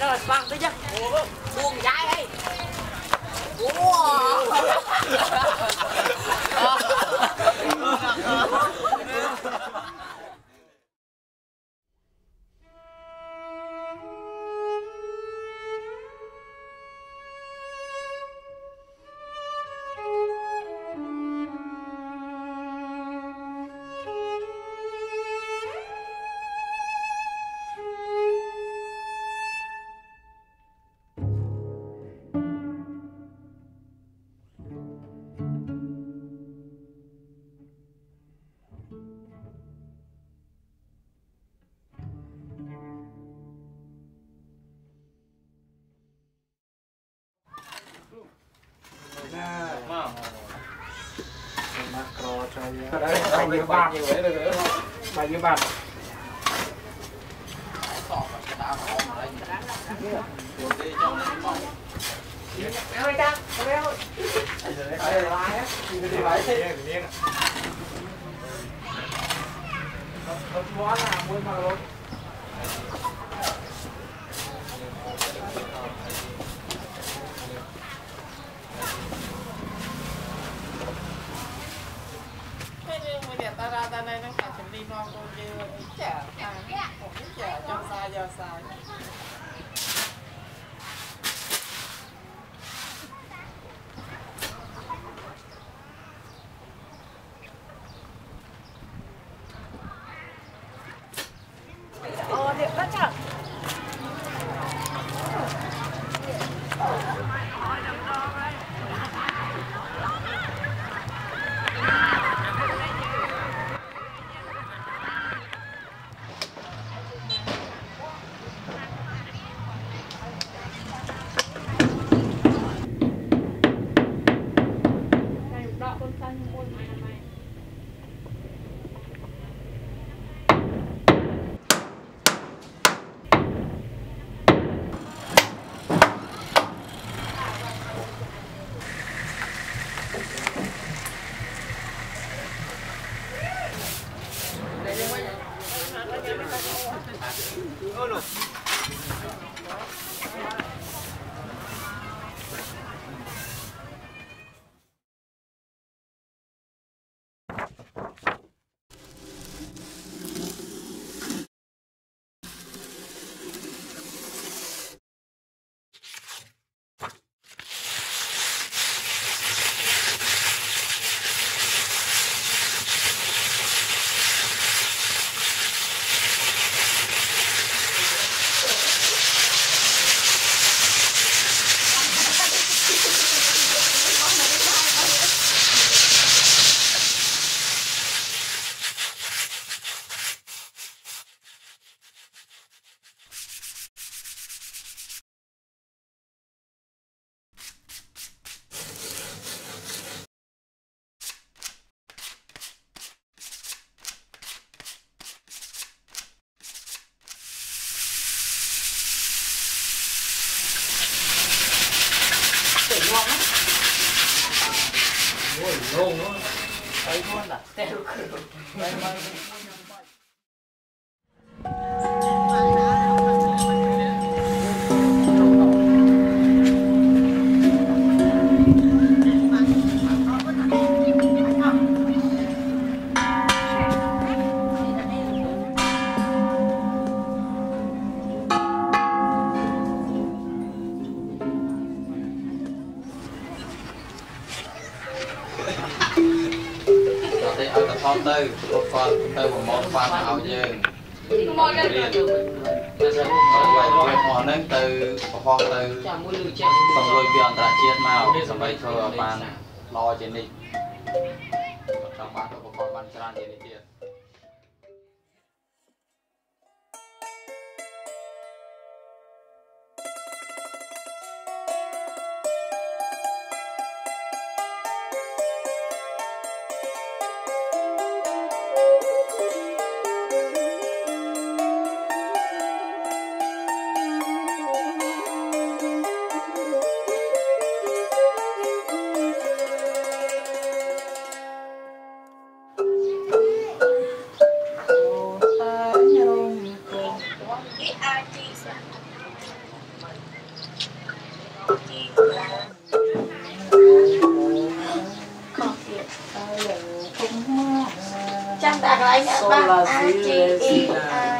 nó là băng tới chứ với bạn nhiều đấy được bài với bạn Hãy subscribe cho kênh Ghiền Mì Gõ Để không bỏ lỡ những video hấp dẫn តែនៅនឹងតែជំនីបងប្អូនយើងចាតាមចាចង់សាយយកសាយល់ទៅព្រោះគាត់ទៅប្រមូលបានឲ្យយើងមកទៅទៅហ្នឹងទៅប្រហោះទៅចាំមួយលឺចាំសំលុយពីអន្តរជាតិមកដើម្បីធ្វើឲ្យបានល្អជានិចគាត់ចង់បានឧបករណ៍បានច្រើនជានិច chẳng đạt a ạ i nhà bác a chi y a